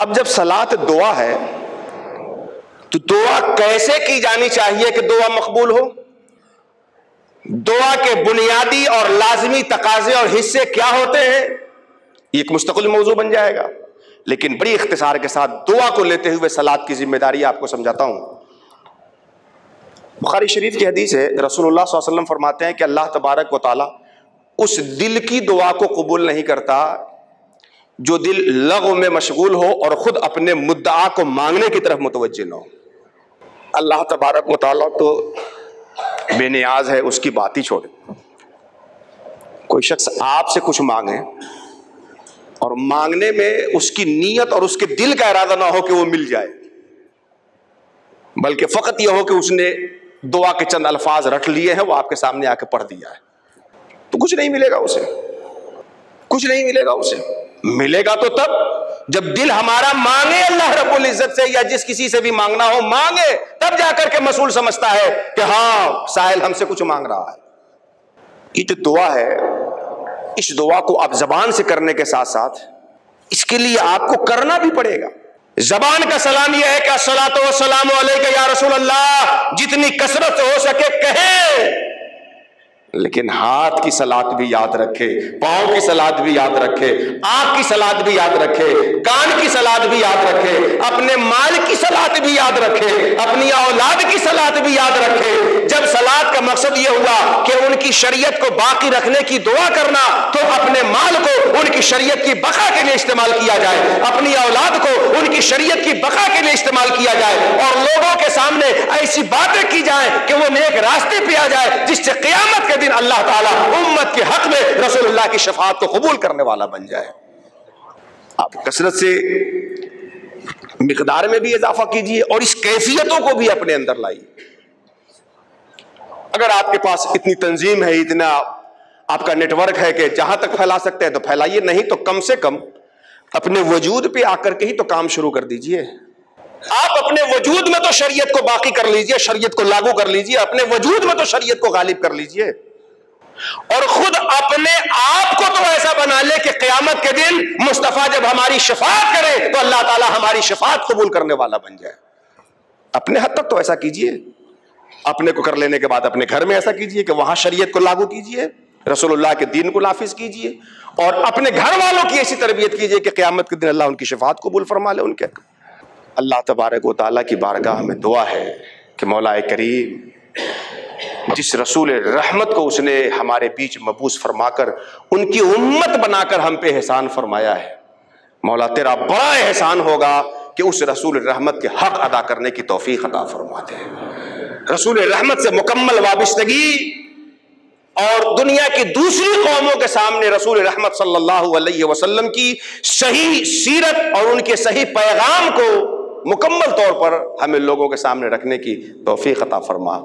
अब जब सलात दुआ है तो दुआ कैसे की जानी चाहिए कि दुआ मकबूल हो? दुआ के बुनियादी और लाजमी तकाजे और हिस्से क्या होते हैं? एक मुस्तकिल मौजू बन जाएगा। लेकिन बड़ी इख्तिसार के साथ दुआ को लेते हुए सलाद की ज़िम्मेदारी आपको समझाता हूँ। बुखारी शरीफ की हदीस है, रसूलुल्लाह वसल्लम फरमाते हैं कि अल्लाह तबारक व उस दिल की दुआ को कबूल नहीं करता जो दिल लग में मशगूल हो और खुद अपने मुद्दा को मांगने की तरफ़ मुतवजह न हो। अल्लाह तबारक व ताली तो बेनियाज है, उसकी बात ही छोड़े। कोई शख्स आपसे कुछ मांगे और मांगने में उसकी नीयत और उसके दिल का इरादा ना हो कि वो मिल जाए, बल्कि फकत यह हो कि उसने दुआ के चंद अल्फाज रट लिए हैं, वो आपके सामने आके पढ़ दिया है। तो कुछ नहीं मिलेगा उसे। कुछ नहीं मिलेगा उसे। मिलेगा तो तब, जब दिल हमारा मांगे अल्लाह रब्बुल इज़्ज़त से, या जिस किसी से भी मांगना हो, मांगे, तब जाकर के मसूल समझता है कि हाँ साहिल हमसे कुछ मांग रहा है। ये जो दुआ है, इस दुआ को आप जबान से करने के साथ साथ इसके लिए आपको करना भी पड़ेगा। जबान का सलाम यह है कि सलाम या रसूल अल्लाह जितनी कसरत हो सके लेकिन हाथ की सलाद भी याद रखे, पाँव की सलाद भी याद रखे, आँख की सलाद भी याद रखे, कान की सलाद भी याद रखे, अपने माल की सलाद भी याद रखे, अपनी औलाद की सलाद भी याद रखे। जब सलाद का मकसद यह हुआ कि उनकी शरीयत को बाकी रखने की दुआ करना तो अपने माल को उनकी शरीयत की बका के लिए इस्तेमाल किया जाए, अपनी औलाद को उनकी शरीयत की बका के लिए इस्तेमाल किया जाए और लोगों के सामने ऐसी बातें की जाए नेक रास्ते पे आ जाए, जिससे क्यामत के दिन अल्लाह ताला उम्मत के हक में रसूलुल्लाह की शफात को कबूल करने वाला बन जाए। आप कसरत से मिकदार में भी इजाफा कीजिए और इस कैफियतों को भी अपने अंदर लाइए। अगर आपके पास इतनी तंजीम है, इतना आपका नेटवर्क है कि जहाँ तक फैला सकते हैं तो फैलाइए, नहीं तो कम से कम अपने वजूद पे आकर के ही तो काम शुरू कर दीजिए। आप अपने वजूद में तो शरीयत को बाकी कर लीजिए, शरीयत को लागू कर लीजिए, अपने वजूद में तो शरीयत को गालिब कर लीजिए। और खुद अपने आप को तो ऐसा बना ले कि क्यामत के दिन मुस्तफ़ा जब हमारी शफात करे तो अल्लाह ताला हमारी शफात कबूल करने वाला बन जाए। अपने हद तक तो ऐसा कीजिए। अपने को कर लेने के बाद अपने घर में ऐसा कीजिए कि वहाँ शरीयत को लागू कीजिए रसोल्ला के दीन को नाफिज कीजिए, और अपने घर वालों की ऐसी तरबियत कीजिए कि क्यामत के दिन अल्लाह उनकी शफात कबूल फरमा ले उनके। अल्लाह तबारक वाली की बारगाह में दुआ है कि मौला करीम, जिस रसूल रहमत को उसने हमारे बीच मबूस फरमाकर, उनकी उम्मत बनाकर हम पे एहसान फरमाया है। मौला, तेरा बड़ा एहसान होगा कि उस रसूल रहमत के हक अदा करने की तोफ़ी अदा फरमाते हैं। रसूल रहमत से मुकम्मल वाबस्तगी और दुनिया की दूसरी कौमों के सामने रसूल रहमत सल्लल्लाहु अलैहि वसल्लम की सही सीरत और उनके सही पैगाम को मुकम्मल तौर पर हमें लोगों के सामने रखने की तोफ़ी अता फरमा।